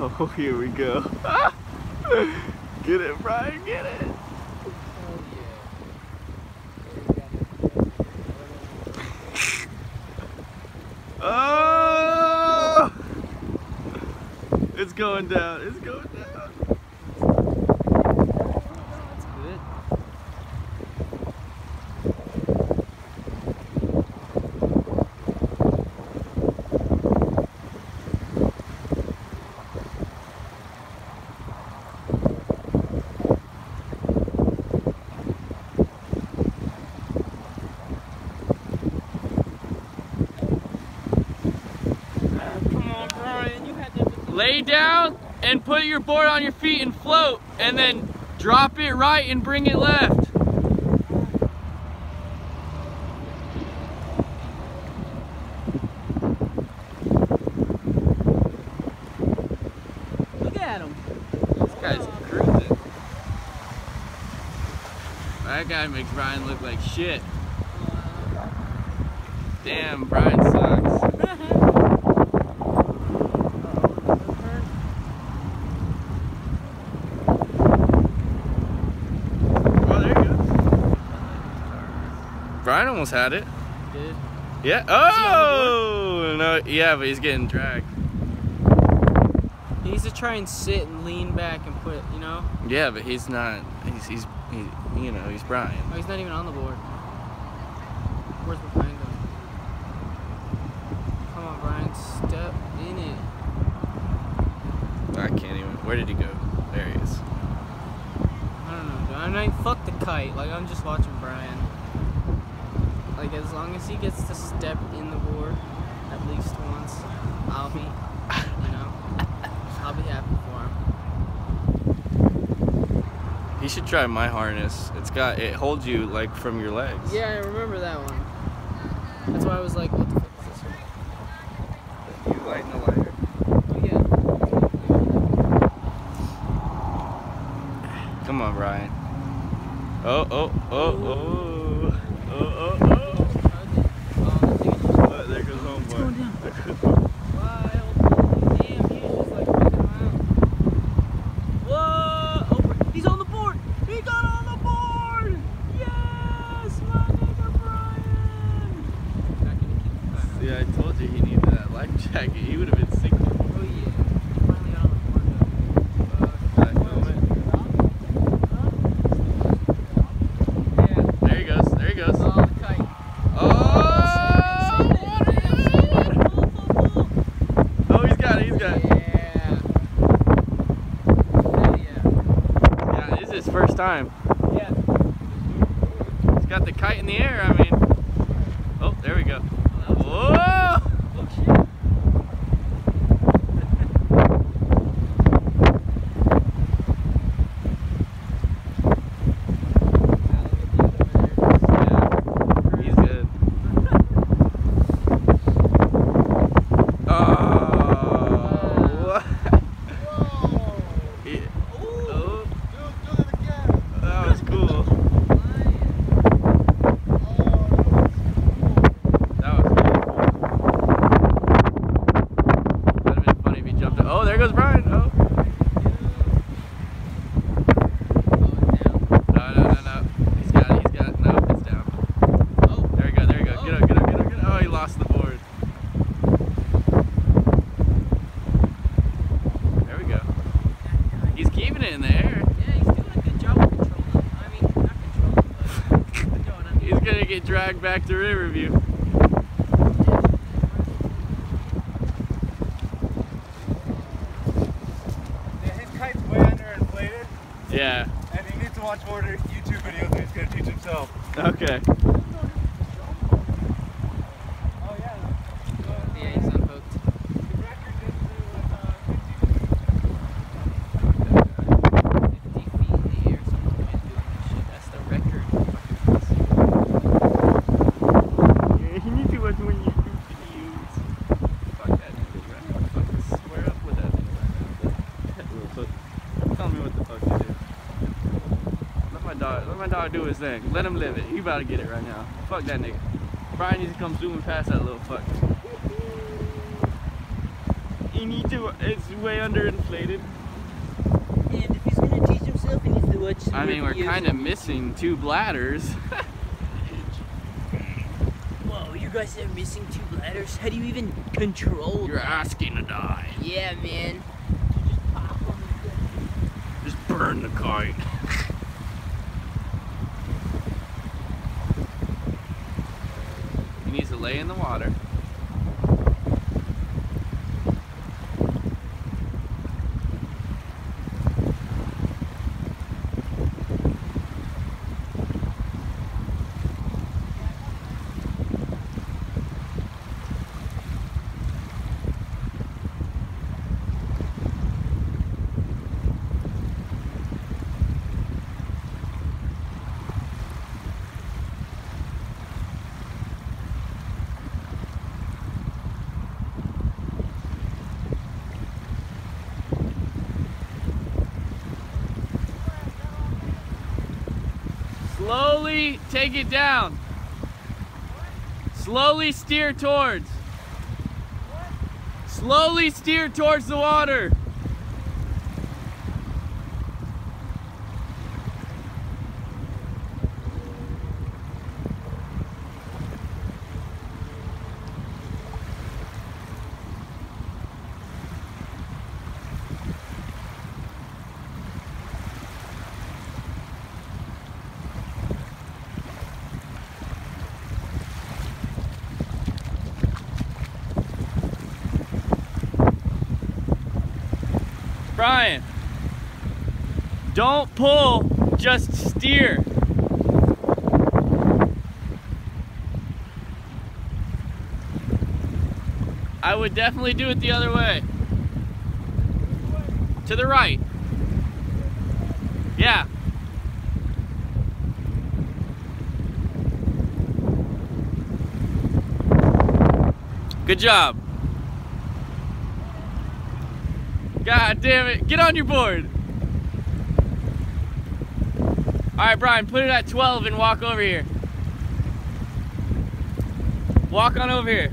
Oh, here we go. get it, Bryan, get it. Oh! It's going down. It's going down. Lay down and put your board on your feet and float, and then drop it right and bring it left. Look at him. This guy's cruising. That guy makes Bryan look like shit. Damn, Bryan sucks. Oh, there he goes. Bryan almost had it. Did. Yeah. Oh no. Yeah, but he's getting dragged. He needs to try and sit and lean back and put, you know? Yeah, but he's not. He's he's he, you know he's Bryan. Oh, he's not even on the board. Where's behind him? Come on, Bryan, step in it. I can't even. Where did he go? There he is. I don't know, dude. I'm not fuck the kite. Like I'm just watching. Like as long as he gets to step in the board at least once, I'll be, you know, I'll be happy for him. He should try my harness. It's got it holds you like from your legs. Yeah, I remember that one. That's why I was like, what the fuck is this one? You lighten the lighter. Oh yeah. Come on, Bryan. Oh oh oh oh oh oh oh. Oh, goes homeboy. He's on the board! He got on the board! Yes! My nigga Bryan! Yeah, I told you he needed that life jacket. He would have been sinking. Oh yeah. He finally got on the board Did I film it? Yeah. There he goes. There he goes. Oh, the kite. Oh! Oh, he's got it. He's got it. Yeah. Hell yeah. Yeah, this is his first time. Yeah. He's got the kite in the air. I mean, oh, there we go. Whoa! Oh shit. Yeah, he's good. Oh! Yeah. Oh, that was cool. That was cool. That'd have been funny if he jumped. Oh, there goes Bryan. Oh. No, no, no, no. He's got it. He's got it. No, it's down. There we go. There we go. Get up. Get up. Get up. Get up. Oh, he lost the board. There we go. He's keeping it in the air. Yeah, he's doing a good job of controlling. I mean, not controlling, but going on. He's gonna get dragged back to Riverview. Yeah, his kite's way underinflated, Yeah. and he needs to watch more YouTube videos and he's gonna teach himself. Okay. Oh yeah. Yeah, he's unhooked. The record is uh, 50 feet in the air, someone's been doing this shit. That's the record. Yeah, he knew too much when you do videos. Fuck that nigga, bro. Fucking square up with that nigga right now. That little fuck- Tell me what the fuck to do. Let my dog, let my dog do his thing. Let him live it. He about to get it right now. Fuck that nigga. Bryan needs to come zooming past that little fuck. he needs to. It's way underinflated. And if he's gonna teach himself, he needs to watch I mean, we're kind of missing two bladders. Whoa, you guys are missing two bladders. How do you even control? You're that? asking to die. Yeah, man. Just burn the kite. he needs to lay in the water. Slowly take it down. Slowly steer towards. Slowly steer towards the water. Bryan, don't pull, just steer. I would definitely do it the other way. To the right. Yeah. Good job. God damn it. Get on your board. All right, Bryan, put it at 12 and walk over here. Walk on over here.